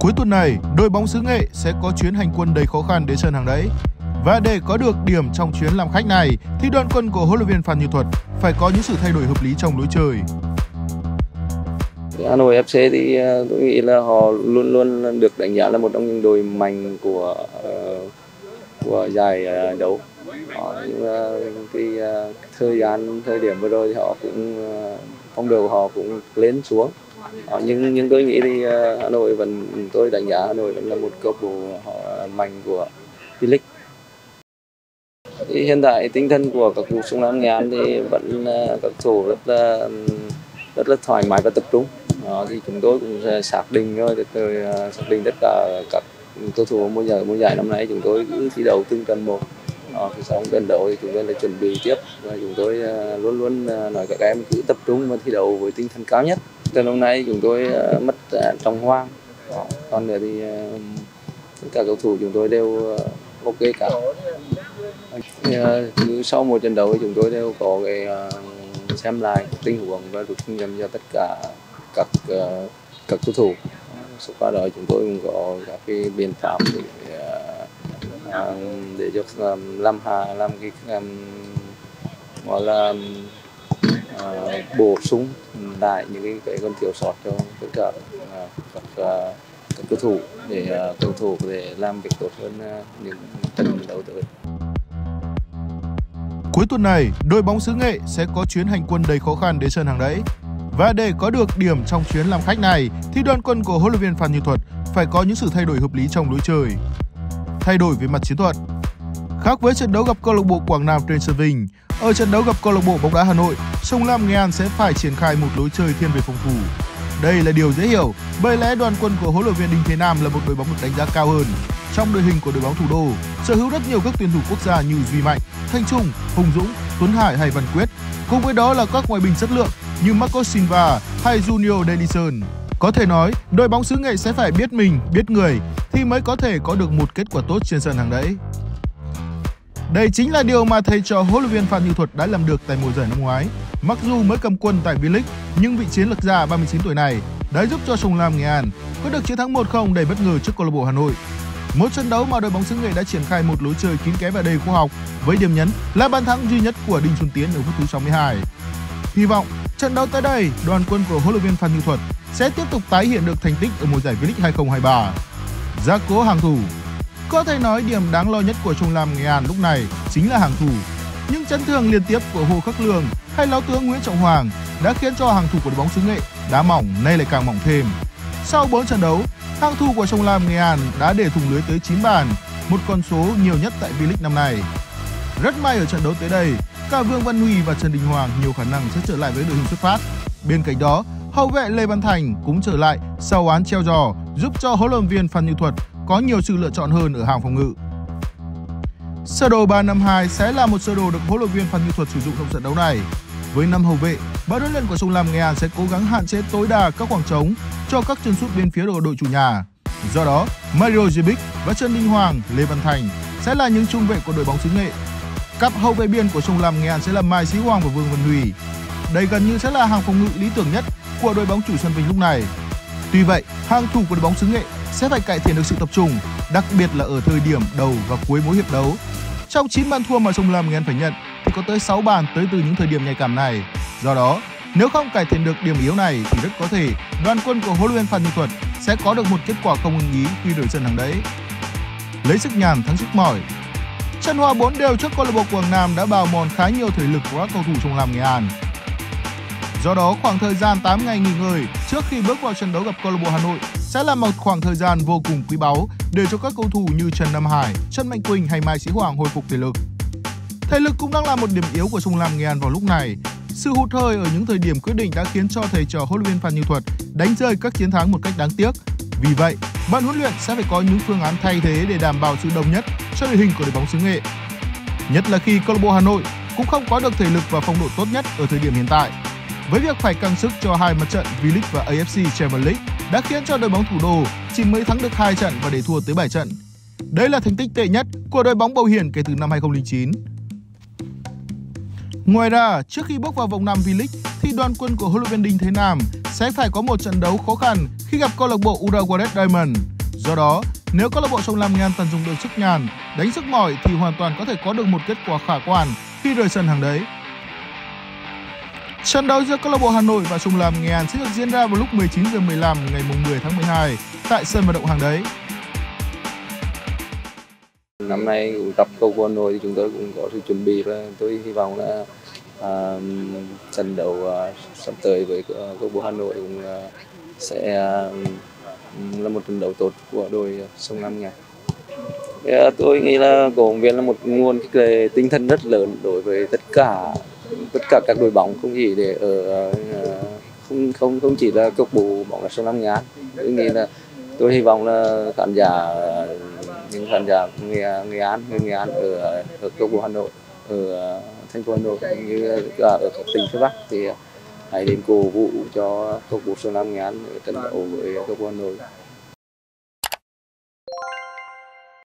Cuối tuần này, đội bóng xứ Nghệ sẽ có chuyến hành quân đầy khó khăn đến sân hàng đẫy. Và để có được điểm trong chuyến làm khách này thì đoàn quân của huấn luyện viên Phan Như Thuật phải có những sự thay đổi hợp lý trong lối chơi. Hà Nội FC thì ờ, tôi nghĩ là họ luôn luôn được đánh giá là một trong những đội mạnh của ờ, của giải ờ, đấu. đấu. nhưng cái thời gian thời điểm vừa rồi thì họ cũng phong độ họ cũng lên xuống. Ờ, nhưng nhưng tôi nghĩ thì ờ, Hà Nội vẫn tôi đánh giá Hà Nội vẫn là một câu lạc bộ họ mạnh của V-League hiện tại tinh thần của các cụ sông Lam Nghệ An thì vẫn các thủ rất là rất là thoải mái và tập trung. Đó, thì chúng tôi cũng sẽ xác định rồi từ xác định tất cả các cầu thủ mùa giải mùa giải năm nay chúng tôi cứ thi đấu từng trận một. Đó, thì sau trận đấu thì chúng tôi lại chuẩn bị tiếp và chúng tôi luôn luôn nói các em cứ tập trung và thi đấu với tinh thần cao nhất trận hôm nay chúng tôi ờ, mất ờ, trọng hoang đó. còn nữa thì ờ, tất cả cầu thủ chúng tôi đều ok cả cứ sau một trận đấu thì chúng tôi đều có cái xem lại tình huống và rút kinh nghiệm cho tất cả các uh, các cầu thủ sau qua đó chúng tôi cũng có các cái biện pháp để uh, để cho làm làm hà làm cái um, gọi là uh, bổ sung lại những cái, cái còn thiếu sót cho tất cả uh, các uh, các cầu thủ để uh, cầu thủ để làm việc tốt hơn uh, những trận đấu tới. Cuối tuần này, đội bóng xứ Nghệ sẽ có chuyến hành quân đầy khó khăn đến sân hàng đẫy. Và để có được điểm trong chuyến làm khách này thì đoàn quân của huấn luyện viên Phan Như Thuật phải có những sự thay đổi hợp lý trong lối chơi. Thay đổi về mặt chiến thuật. Khác với trận đấu gặp câu lạc bộ Quảng Nam trên sân Vinh, ở trận đấu gặp câu lạc bộ bóng đá Hà Nội, Sông Lam Nghệ An sẽ phải triển khai một lối chơi thiên về phòng thủ. Đây là điều dễ hiểu, bởi lẽ đoàn quân của huấn luyện viên Đinh Thế Nam là một đội bóng được đánh giá cao hơn. Trong đội hình của đội bóng thủ đô, sở hữu rất nhiều các tuyển thủ quốc gia như Duy Mạnh, Thanh Trung, Hùng Dũng, Tuấn Hải hay Văn Quyết. Cùng với đó là các ngoại binh chất lượng như Marco Silva hay Junior Denison. Có thể nói, đội bóng xứ Nghệ sẽ phải biết mình, biết người thì mới có thể có được một kết quả tốt trên sân hàng đẫy. Đây chính là điều mà thầy trò huấn luyện viên Phan Như Thuật đã làm được tại mùa giải năm ngoái. Mặc dù mới cầm quân tại V-League, nhưng vị chiến lược gia 39 tuổi này đã giúp cho Sông Lam Nghệ An có được chiến thắng 1-0 đầy bất ngờ trước câu lạc bộ Hà Nội. Một trận đấu mà đội bóng xứ Nghệ đã triển khai một lối chơi kín kẽ và đầy khoa học với điểm nhấn là bàn thắng duy nhất của Đinh Xuân Tiến ở phút thứ 62. Hy vọng trận đấu tới đây, đoàn quân của huấn luyện viên Phan Như Thuật sẽ tiếp tục tái hiện được thành tích ở mùa giải V-League 2023. Gia cố hàng thủ có thể nói điểm đáng lo nhất của Trung Lam Nghệ An lúc này chính là hàng thủ. Những chấn thương liên tiếp của Hồ Khắc Lương hay lão tướng Nguyễn Trọng Hoàng đã khiến cho hàng thủ của đội bóng xứ Nghệ đá mỏng nay lại càng mỏng thêm. Sau 4 trận đấu, hàng thủ của Trung Lam Nghệ An đã để thủng lưới tới 9 bàn, một con số nhiều nhất tại V-League năm nay. Rất may ở trận đấu tới đây, cả Vương Văn Huy và Trần Đình Hoàng nhiều khả năng sẽ trở lại với đội hình xuất phát. Bên cạnh đó, hậu vệ Lê Văn Thành cũng trở lại sau án treo giò giúp cho huấn luyện viên Phan Như Thuật có nhiều sự lựa chọn hơn ở hàng phòng ngự. Sơ đồ 352 sẽ là một sơ đồ được huấn luyện viên Phan Như Thuật sử dụng trong trận đấu này. Với năm hậu vệ, ban huấn luyện của Sông Lam Nghệ An sẽ cố gắng hạn chế tối đa các khoảng trống cho các chân sút bên phía đội chủ nhà. Do đó, Mario Zibic và Trần Đình Hoàng, Lê Văn Thành sẽ là những trung vệ của đội bóng xứ Nghệ Cặp hậu vệ biên của Sông Lam Nghệ An sẽ là Mai Sĩ Hoàng và Vương Văn Huy. Đây gần như sẽ là hàng phòng ngự lý tưởng nhất của đội bóng chủ sân Vinh lúc này. Tuy vậy, hàng thủ của đội bóng xứ Nghệ sẽ phải cải thiện được sự tập trung, đặc biệt là ở thời điểm đầu và cuối mỗi hiệp đấu. Trong 9 bàn thua mà Sông Lam Nghệ An phải nhận thì có tới 6 bàn tới từ những thời điểm nhạy cảm này. Do đó, nếu không cải thiện được điểm yếu này thì rất có thể đoàn quân của huấn luyện viên Phan Như Thuật sẽ có được một kết quả không ưng ý khi đổi sân hàng đấy. Lấy sức nhàn thắng sức mỏi, Trận hòa 4 đều trước câu lạc bộ Quảng Nam đã bào mòn khá nhiều thể lực của các cầu thủ trong làm Nghệ An. Do đó, khoảng thời gian 8 ngày nghỉ ngơi trước khi bước vào trận đấu gặp câu lạc bộ Hà Nội sẽ là một khoảng thời gian vô cùng quý báu để cho các cầu thủ như Trần Nam Hải, Trần Mạnh Quỳnh hay Mai Sĩ Hoàng hồi phục thể lực. Thể lực cũng đang là một điểm yếu của Sông Lam Nghệ An vào lúc này. Sự hụt hơi ở những thời điểm quyết định đã khiến cho thầy trò huấn luyện viên Phan Như Thuật đánh rơi các chiến thắng một cách đáng tiếc. Vì vậy, ban huấn luyện sẽ phải có những phương án thay thế để đảm bảo sự đồng nhất cho đội hình của đội bóng xứ Nghệ. Nhất là khi câu lạc bộ Hà Nội cũng không có được thể lực và phong độ tốt nhất ở thời điểm hiện tại. Với việc phải căng sức cho hai mặt trận V-League và AFC Champions League đã khiến cho đội bóng thủ đô chỉ mới thắng được hai trận và để thua tới 7 trận. Đây là thành tích tệ nhất của đội bóng Bầu hiển kể từ năm 2009. Ngoài ra, trước khi bước vào vòng 5 V-League thì đoàn quân của huấn luyện viên Đinh Thế Nam sẽ phải có một trận đấu khó khăn khi gặp câu lạc bộ Urawa Diamond. Do đó, nếu câu lạc bộ Sông Lam Nghệ tận dụng được sức nhàn, đánh sức mỏi thì hoàn toàn có thể có được một kết quả khả quan khi rời sân hàng đấy. Trận đấu giữa câu lạc bộ Hà Nội và Sông Lam Nghệ An sẽ được diễn ra vào lúc 19 giờ 15 ngày 10 tháng 12 tại sân vận động hàng đấy. Năm nay cũng gặp câu lạc bộ Hà Nội thì chúng tôi cũng có sự chuẩn bị và tôi hy vọng là à, trận đấu à, sắp tới với câu lạc bộ Hà Nội cũng à, sẽ à, là một trận đấu tốt của đội Sông Lam Nghệ An. À, tôi nghĩ là cổ động viên là một nguồn lệ tinh thần rất lớn đối với tất cả tất cả các đội bóng không chỉ để ở ờ, không không không chỉ là câu bộ bóng là sông Lam Ngán tôi nghĩ là, tôi hy vọng là khán giả, những khán giả người người An, người Nghệ An ở ở câu bộ Hà Nội, ở thành phố Hà Nội cũng như ở các tỉnh phía Bắc thì hãy đến cổ vũ cho câu bộ sông Lam Ngán trận đấu với câu bộ Hà Nội.